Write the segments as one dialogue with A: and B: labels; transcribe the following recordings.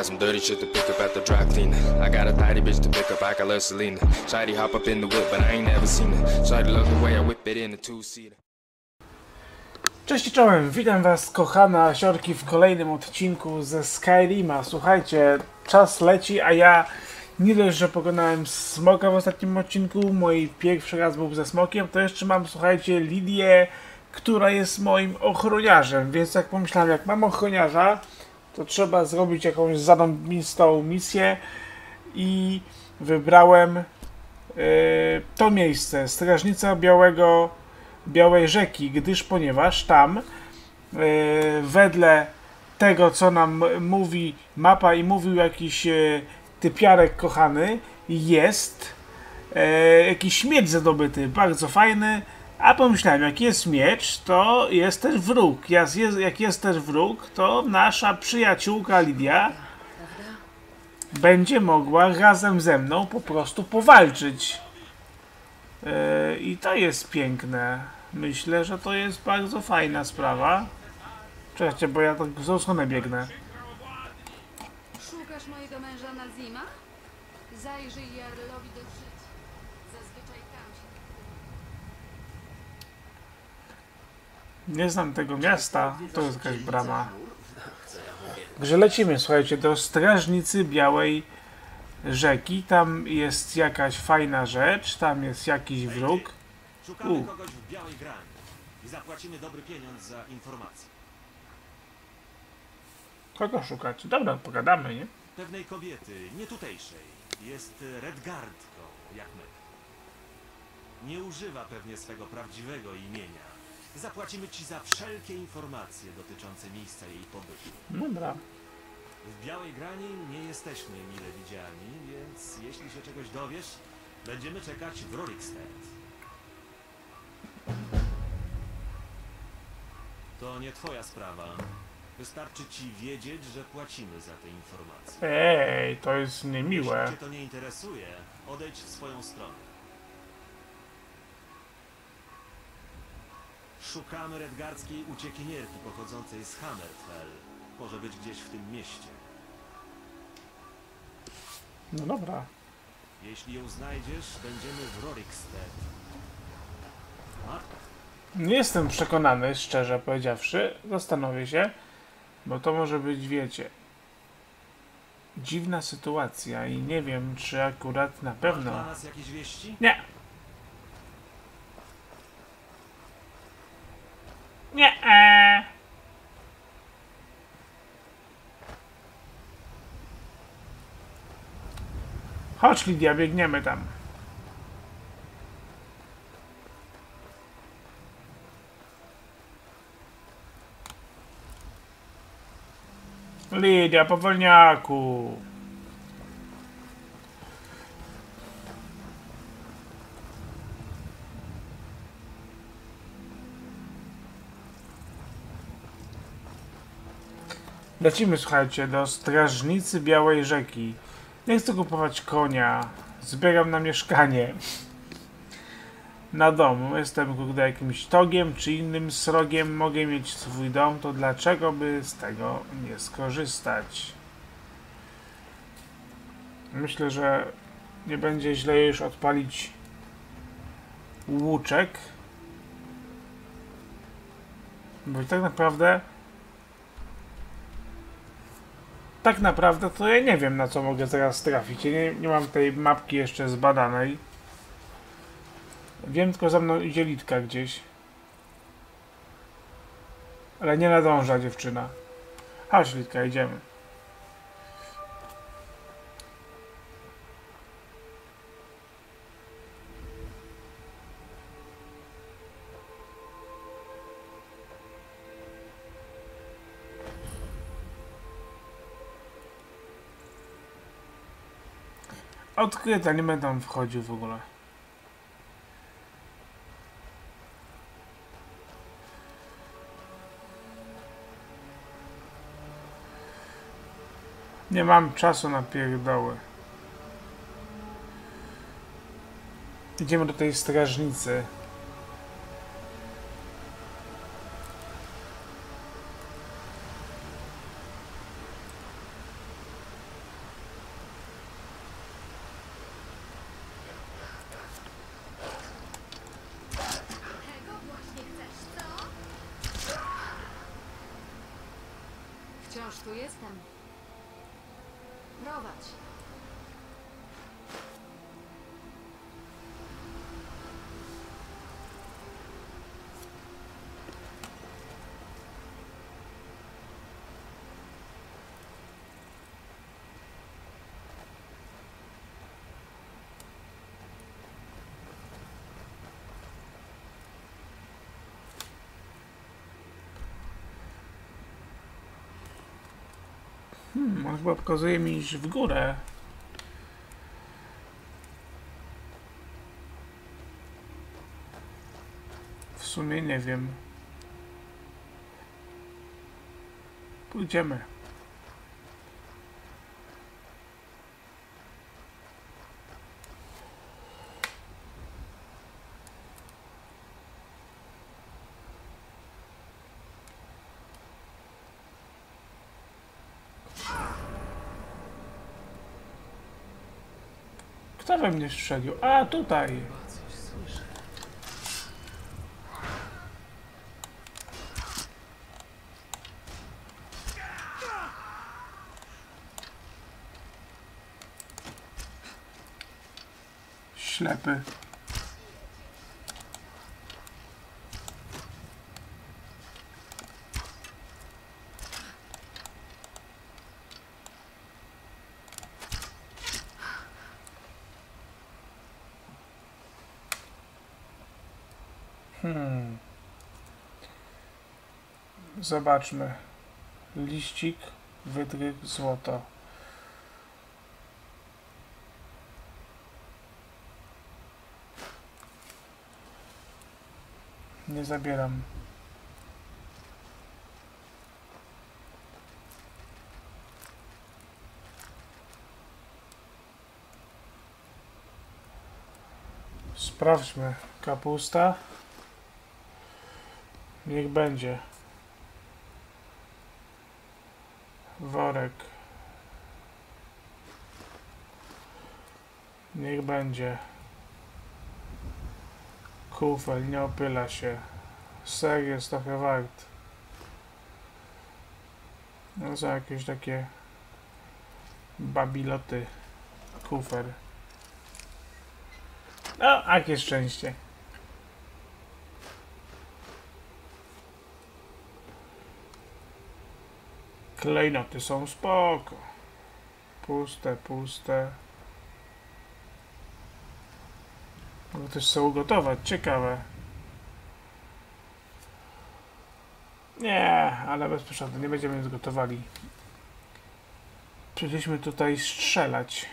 A: got some dirty shit to pick up at the dry cleaner. I got a tidy bitch to pick up, I got Selena. Hop up in the whip, but I ain't never seen love the way I whip it in two-seater.
B: Cześć i czołem, witam was kochane asiorki w kolejnym odcinku ze Skyrima. Słuchajcie, czas leci, a ja nie dość, że pokonałem smoka w ostatnim odcinku, mój pierwszy raz był ze smokiem, to jeszcze mam, słuchajcie, Lidię, która jest moim ochroniarzem, więc jak pomyślałem, jak mam ochroniarza, to trzeba zrobić jakąś zarąbistą misję. I wybrałem e, to miejsce, Strażnica Białego Białej Rzeki, gdyż ponieważ tam e, wedle tego, co nam mówi mapa i mówił jakiś e, typiarek kochany, jest jakiś miecz zdobyty, bardzo fajny, a pomyślałem, jak jest miecz, to jest też wróg. Jak jest, jak jest też wróg, to nasza przyjaciółka Lidia będzie mogła razem ze mną po prostu powalczyć. Yy, I to jest piękne. Myślę, że to jest bardzo fajna sprawa. Czekajcie, bo ja tak stronę biegnę.
C: Szukasz mojego męża Nazima? Zajrzyj Jarlowi do życia. Zazwyczaj tam się...
B: Nie znam tego miasta. To jest jakaś brama. Także lecimy, słuchajcie, do Strażnicy Białej Rzeki. Tam jest jakaś fajna rzecz. Tam jest jakiś wróg.
D: Szukamy
B: U.
D: kogoś w białej grani i zapłacimy dobry pieniądz za informację.
B: Kogo szukać? Dobra, pogadamy, nie?
D: Pewnej kobiety, nie tutejszej, jest Redgardką, jak my. Nie używa pewnie swego prawdziwego imienia. Zapłacimy ci za wszelkie informacje dotyczące miejsca jej pobytu.
B: Dobra.
D: W białej grani nie jesteśmy mile widziani, więc jeśli się czegoś dowiesz, będziemy czekać w Rorikstead. To nie twoja sprawa. Wystarczy ci wiedzieć, że płacimy za te informacje.
B: Ej, to jest niemiłe.
D: Jeśli cię to nie interesuje, odejdź w swoją stronę. Szukamy redgardzkiej uciekinierki pochodzącej z Hammerfell. Może być gdzieś w tym mieście.
B: No dobra.
D: Jeśli ją znajdziesz, będziemy w Rorikstead.
B: Nie jestem przekonany, szczerze powiedziawszy. Zastanowię się, bo to może być, wiecie, dziwna sytuacja i nie wiem, czy akurat na
D: masz dla
B: pewno.
D: nas jakieś wieści?
B: Nie. Nie. E. Chodź, Lidia, biegniemy tam. Lidia, powolniaku. Lecimy, słuchajcie, do Strażnicy Białej Rzeki. Nie chcę kupować konia. Zbieram na mieszkanie. Na dom. Jestem, kurde, jakimś togiem czy innym srogiem. Mogę mieć swój dom, to dlaczego by z tego nie skorzystać? Myślę, że nie będzie źle już odpalić łuczek. Bo tak naprawdę tak naprawdę to ja nie wiem na co mogę teraz trafić. Ja nie, nie mam tej mapki jeszcze zbadanej. Wiem tylko za mną idzie litka gdzieś. Ale nie nadąża dziewczyna. Chodź litka, idziemy. Odkryta, nie będę tam wchodził w ogóle. Nie mam czasu na pierdoły. Idziemy do tej strażnicy.
C: Tu jestem. Prowadź.
B: Hmm, on chyba pokazuje mi iść w górę. W sumie nie wiem. Pójdziemy. Kto we mnie strzelił? A, tutaj. Ślepy. Hmm. Zobaczmy. Liścik, wydryk, złoto. Nie zabieram. Sprawdźmy. Kapusta. Niech będzie. Worek. Niech będzie. Kufel, nie opyla się. Ser jest trochę wart. No są jakieś takie babiloty. Kufer. No, jakie szczęście. Klejnoty są spoko. Puste, puste. Mogę też sobie ugotować, ciekawe. Nie, ale bez przesady, nie będziemy nic gotowali. Przyszliśmy tutaj strzelać.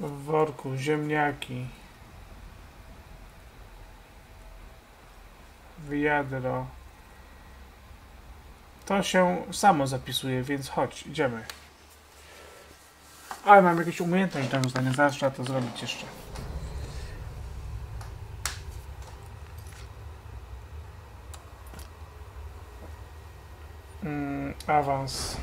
B: W worku ziemniaki. Wiadro. To się samo zapisuje, więc chodź, idziemy. Ale mam jakieś umiejętność do rozdania, zaraz trzeba to zrobić jeszcze. Mm, awans.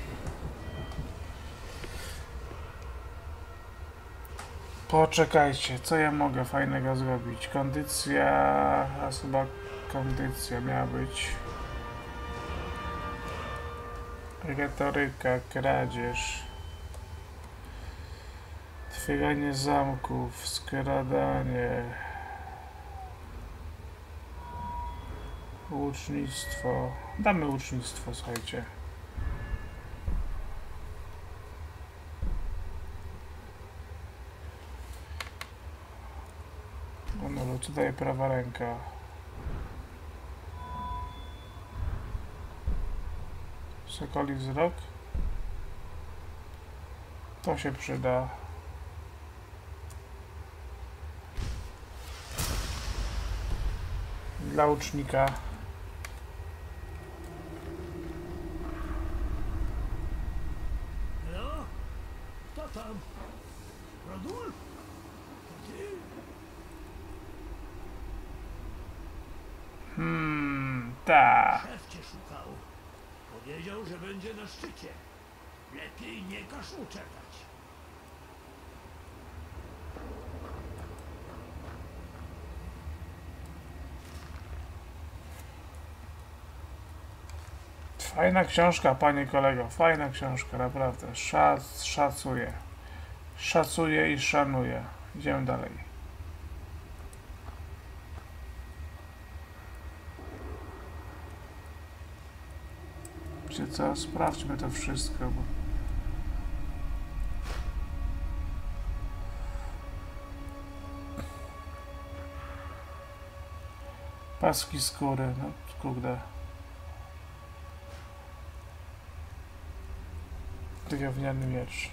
B: Poczekajcie, co ja mogę fajnego zrobić? Kondycja, a chyba kondycja miała być. Retoryka, kradzież. Otwieranie zamków, skradanie. Łucznictwo. Damy łucznictwo, słuchajcie. No tutaj prawa ręka. Sokoli wzrok. To się przyda. Dla ucznika.
E: No? Kto tam? Rodulf? To ty?
B: Hmm. Ta.
E: Szef cię szukał. Że będzie na szczycie. Lepiej nie każ mu czekać.
B: Fajna książka, panie kolego. Fajna książka, naprawdę. Szac, szacuję. Szacuję i szanuję. Idziemy dalej. Wiecie co? Sprawdźmy to wszystko, bo... Paski skóry, no kurde. Drewniany miecz.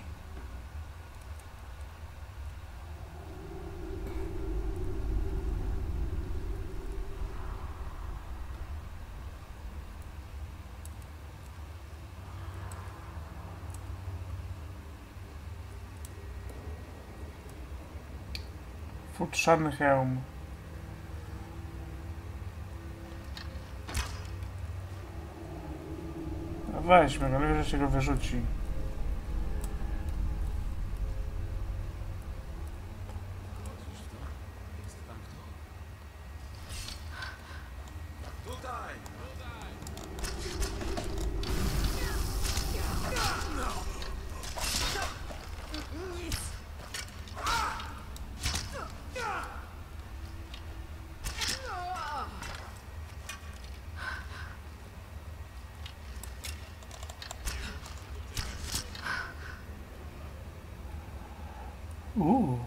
B: Futrzany hełm. No weźmy go, ale że się go wyrzuci. Uuu.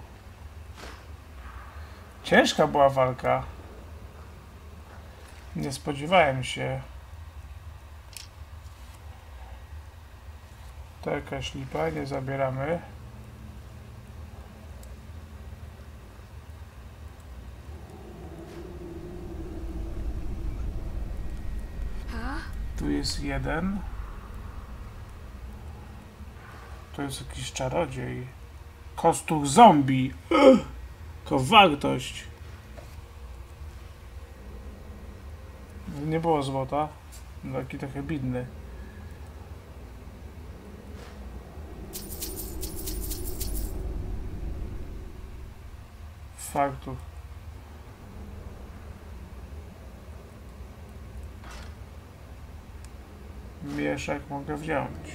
B: Ciężka była walka. Nie spodziewałem się. To jakaś lipa, nie zabieramy. Tu jest jeden. To jest jakiś czarodziej. Kostuch zombie. To wartość. Nie było złota. Taki trochę bidny. Fartuch. Mieszek mogę wziąć.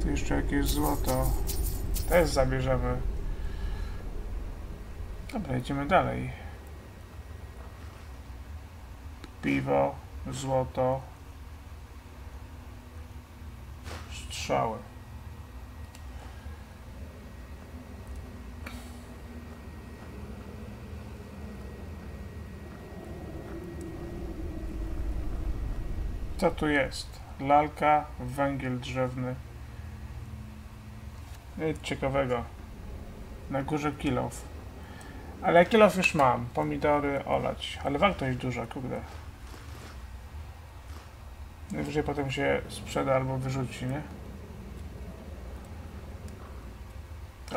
B: Tu jeszcze jakieś złoto. Też zabierzemy. Dobra, idziemy dalej. Piwo, złoto, strzały. Co tu jest? Lalka, węgiel drzewny. Ciekawego. Na górze kilof. Ale kilof już mam. Pomidory olać. Ale wartość duża, kurde. Najwyżej potem się sprzeda albo wyrzuci, nie?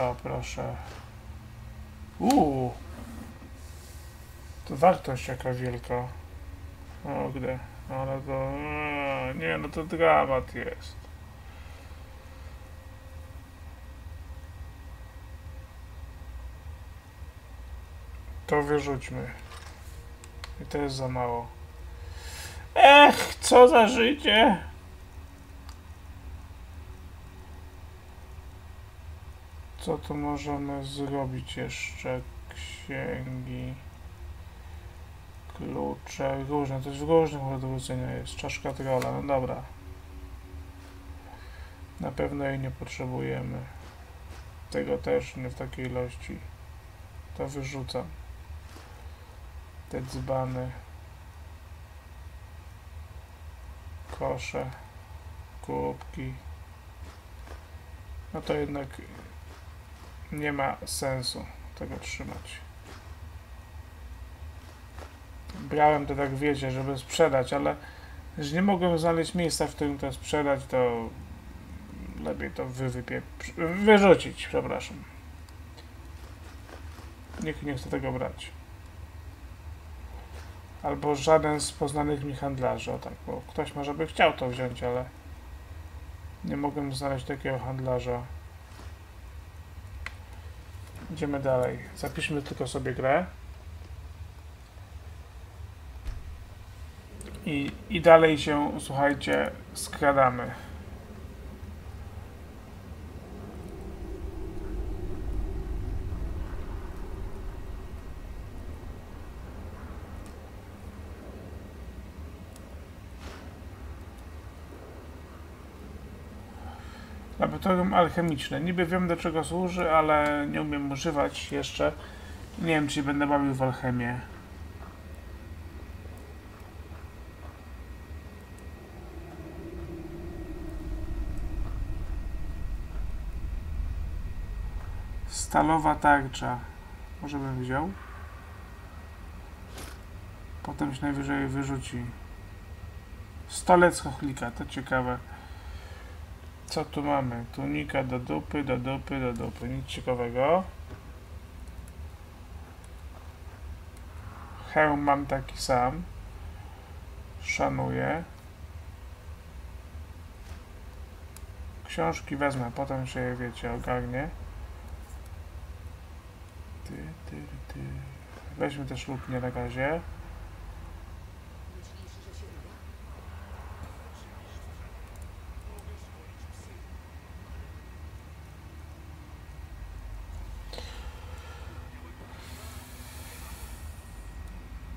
B: O, proszę. Uuu. To wartość jaka wielka. O, gdzie? Ale to... Nie, no to dramat jest. To wyrzućmy. I to jest za mało. Ech, co za życie! Co tu możemy zrobić jeszcze? Księgi. Klucze, różne, to w różnych odwrócenia jest. Czaszka trolla, no dobra. Na pewno jej nie potrzebujemy. Tego też nie w takiej ilości. To wyrzucam. Te dzbany. Kosze. Kubki. No to jednak nie ma sensu tego trzymać. Brałem to tak wiecie, żeby sprzedać, ale że nie mogłem znaleźć miejsca, w którym to sprzedać, to lepiej to wy wyrzucić, przepraszam. Nikt nie chce tego brać. Albo żaden z poznanych mi handlarzy, o tak, bo ktoś może by chciał to wziąć, ale nie mogłem znaleźć takiego handlarza. Idziemy dalej. Zapiszmy tylko sobie grę. I, I dalej się, słuchajcie, skradamy. Laboratorium alchemiczne. Niby wiem do czego służy, ale nie umiem używać jeszcze. Nie wiem, czy będę bawił w alchemię. Stalowa tarcza. Może bym wziął? Potem się najwyżej wyrzuci. Stolec chochlika, to ciekawe. Co tu mamy? Tunika do dupy, do dupy, do dupy. Nic ciekawego. Hełm mam taki sam. Szanuję. Książki wezmę, potem się je, wiecie, ogarnie. Ty, ty, ty. Weźmy też lutnię na razie.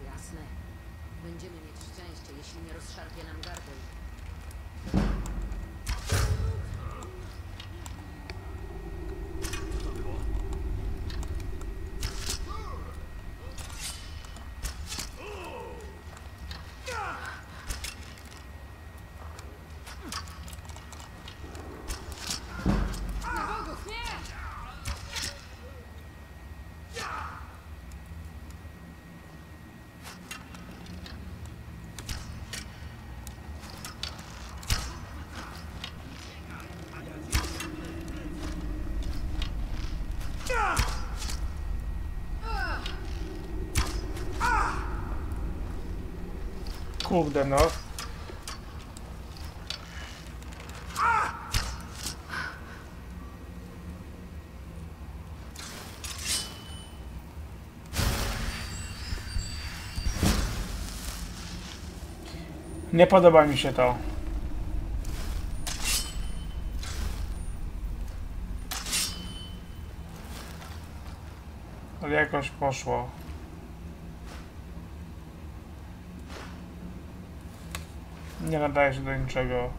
F: Jasne. Będziemy mieć szczęście, jeśli nie rozszarpie nam gardła.
C: Bogów, nie!
B: Kurde no. Nie podoba mi się to. Ale jakoś poszło. Nie nadaje się do niczego.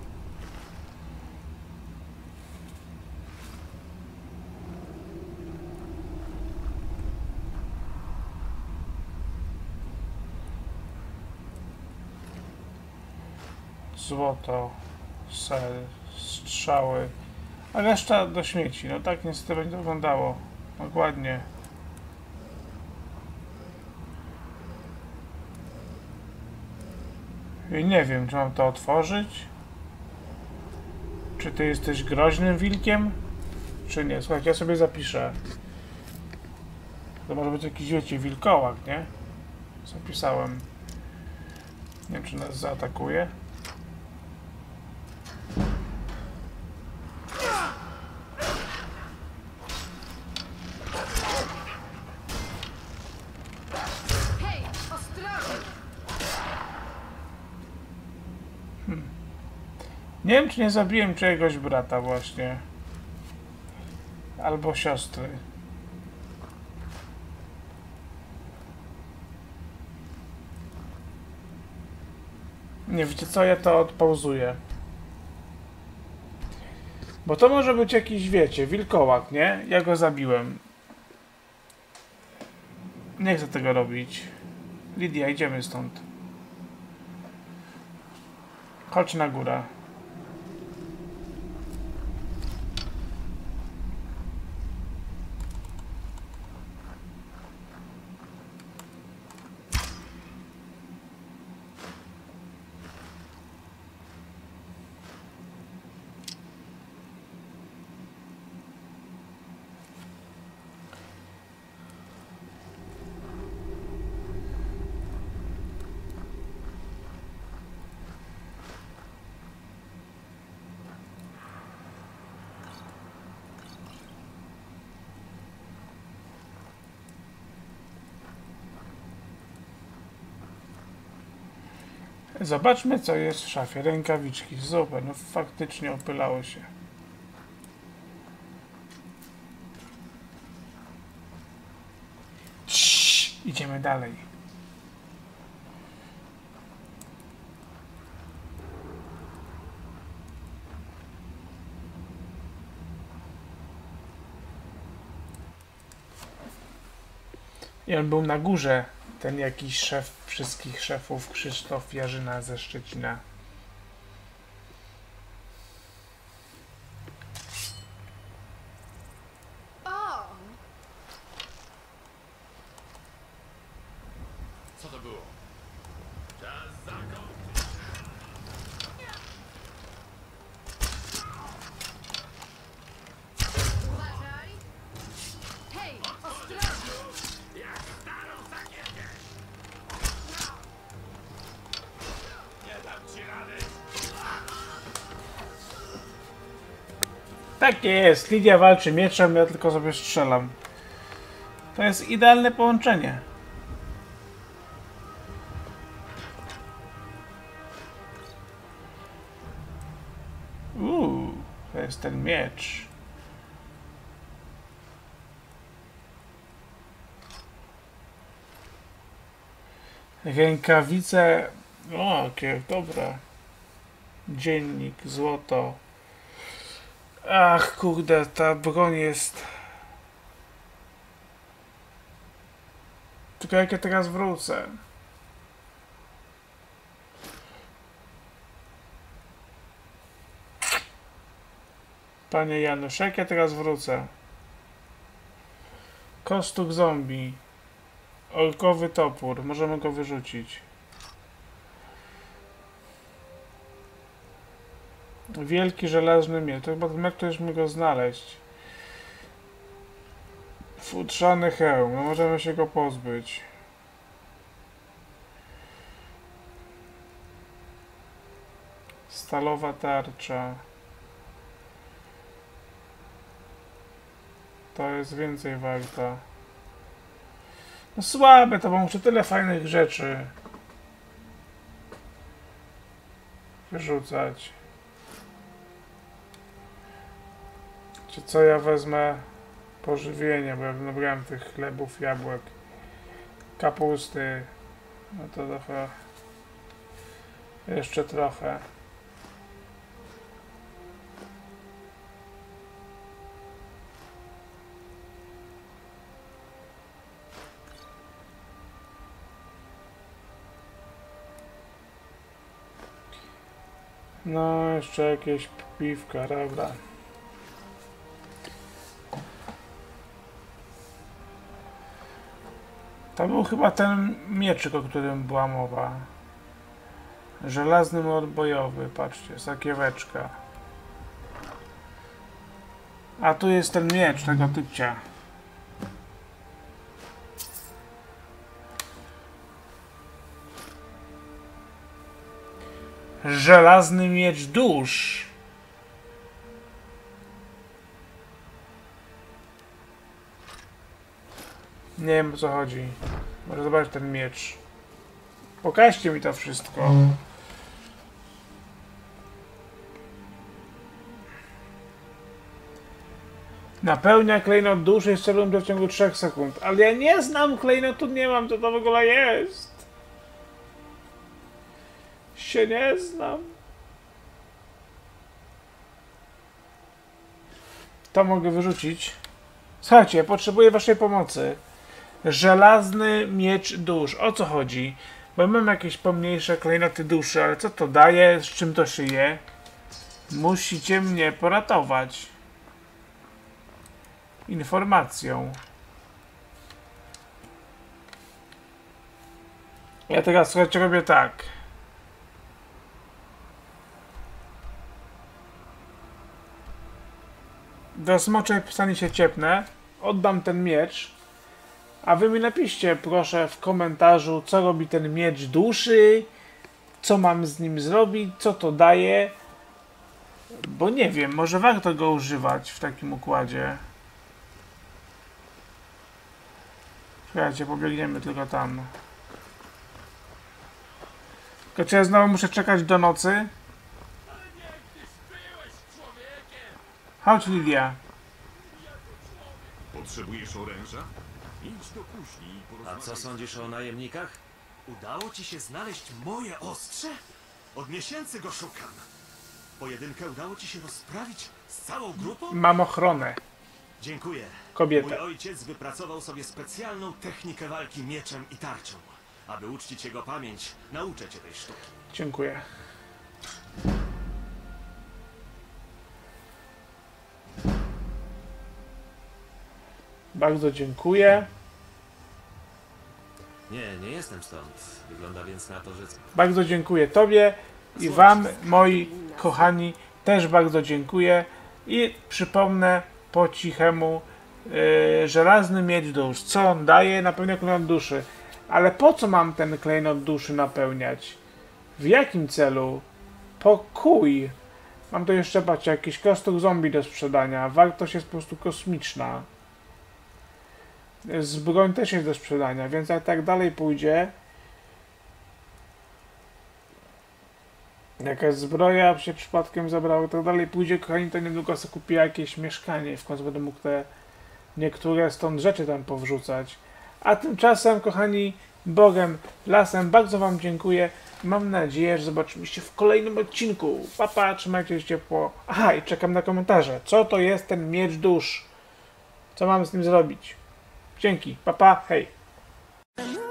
B: Złoto, ser, strzały, a reszta do śmieci. No tak niestety będzie wyglądało. Dokładnie. I nie wiem, czy mam to otworzyć? Czy ty jesteś groźnym wilkiem? Czy nie? Słuchajcie, ja sobie zapiszę. To może być jakiś, wiecie, wilkołak, nie? Zapisałem. Nie wiem, czy nas zaatakuje.
C: Hej, ostrożnie!
B: Nie wiem, czy nie zabiłem czyjegoś brata właśnie. Albo siostry. Nie, wiecie co, ja to odpauzuję. Bo to może być jakiś, wiecie, wilkołak, nie? Ja go zabiłem. Nie chcę tego robić. Lidia, idziemy stąd. Chodź na górę. Zobaczmy, co jest w szafie. Rękawiczki. Super, no faktycznie opylało się. Cii, idziemy dalej. I on był na górze, ten jakiś szef wszystkich szefów, Krzysztof Jarzyna ze Szczecina. Tak jest, Lidia walczy mieczem, ja tylko sobie strzelam. To jest idealne połączenie. Uuu, to jest ten miecz. Rękawice. O, jakie dobre. Dziennik, złoto. Ach, kurde, ta broń jest. Tylko jak ja teraz wrócę. Panie Janusz, jak ja teraz wrócę? Kostuk zombie. Orkowy topór. Możemy go wyrzucić. Wielki żelazny miecz. To chyba jak ktośmy go znaleźć. Futrzany hełm. No możemy się go pozbyć. Stalowa tarcza. To jest więcej warta. No słabe to, bo muszę tyle fajnych rzeczy wyrzucać. Czy co ja wezmę? Pożywienie, bo ja nabrałem tych chlebów, jabłek, kapusty. No to trochę. Jeszcze trochę. No, jeszcze jakieś piwka, dobra. To był chyba ten mieczyk, o którym była mowa. Żelazny młot bojowy, patrzcie, sakieweczka. A tu jest ten miecz tego typcia. Żelazny miecz dusz. Nie wiem o co chodzi. Może zobaczyć ten miecz. Pokażcie mi to wszystko. Napełnia klejnot duszy z celem w ciągu 3 sekund. Ale ja nie znam klejnotu, nie mam co to w ogóle jest. Się nie znam. To mogę wyrzucić. Słuchajcie, potrzebuję waszej pomocy. Żelazny miecz dusz. O co chodzi? Bo mam jakieś pomniejsze klejnoty duszy, ale co to daje? Z czym to szyje? Musicie mnie poratować. Informacją. Ja teraz słuchajcie, robię tak. Do smoczej stanie się ciepnę. Oddam ten miecz. A wy mi napiszcie proszę w komentarzu, co robi ten miecz duszy, co mam z nim zrobić, co to daje. Bo nie wiem, może warto go używać w takim układzie. Słuchajcie, pobiegniemy tylko tam. Tylko czy ja znowu muszę czekać do nocy? Chodź Lidia.
G: Potrzebujesz oręża? Idź do kuźni i
D: A co sądzisz o najemnikach? Udało ci się znaleźć moje ostrze? Od miesięcy go szukam. Pojedynkę udało ci się rozprawić z całą grupą?
B: Mam ochronę.
D: Dziękuję.
B: Kobietę.
D: Mój ojciec wypracował sobie specjalną technikę walki mieczem i tarczą. Aby uczcić jego pamięć, nauczę cię tej sztuki.
B: Dziękuję. Bardzo dziękuję.
D: Nie, nie jestem stąd. Wygląda więc na to, że...
B: Bardzo dziękuję Tobie i Wam, moi kochani, też bardzo dziękuję. I przypomnę po cichemu, yy, żelazny miecz dusz. Co on daje? Napełnia klejnot duszy. Ale po co mam ten klejnot duszy napełniać? W jakim celu? Pokój. Mam tu jeszcze, patrzcie, jakiś kostuk zombie do sprzedania. Wartość jest po prostu kosmiczna. Zbroń też jest do sprzedania, więc jak tak dalej pójdzie, Jakaś zbroja się przypadkiem zabrała i tak dalej. Pójdzie, kochani, to niedługo sobie kupię jakieś mieszkanie i w końcu będę mógł te niektóre stąd rzeczy tam powrzucać. A tymczasem, kochani, Bogiem, lasem, bardzo Wam dziękuję. Mam nadzieję, że zobaczymy się w kolejnym odcinku. Papa, trzymajcie się ciepło. Aha, i czekam na komentarze. Co to jest ten miecz dusz? Co mam z nim zrobić? Dzięki, papa, hej.
H: I know